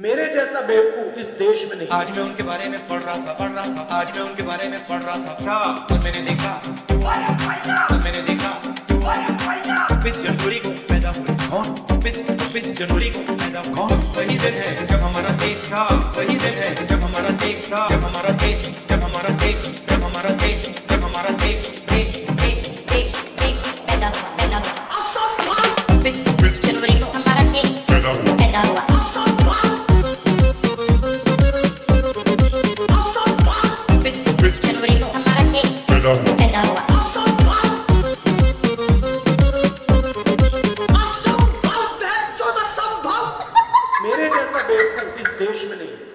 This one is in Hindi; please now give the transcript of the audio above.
मेरे जैसा बेवकूफ़ इस देश में नहीं। आज मैं उनके बारे में पढ़ रहा था पढ़ रहा था। आज मैं उनके बारे में पढ़ रहा था। अच्छा। तब मैंने देखा। तब मैंने देखा। छब्बीस जनवरी को पैदा हुए। कौन? छब्बीस छब्बीस जनवरी को पैदा कौन? वही दिन है जब हमारा देश था वही दिन है जब हमारा देश जब हमारा देश जब हमारा देश जब हमारा देश जब हमारा देश मेरे जैसा बेवकूफ़ इस देश में नहीं।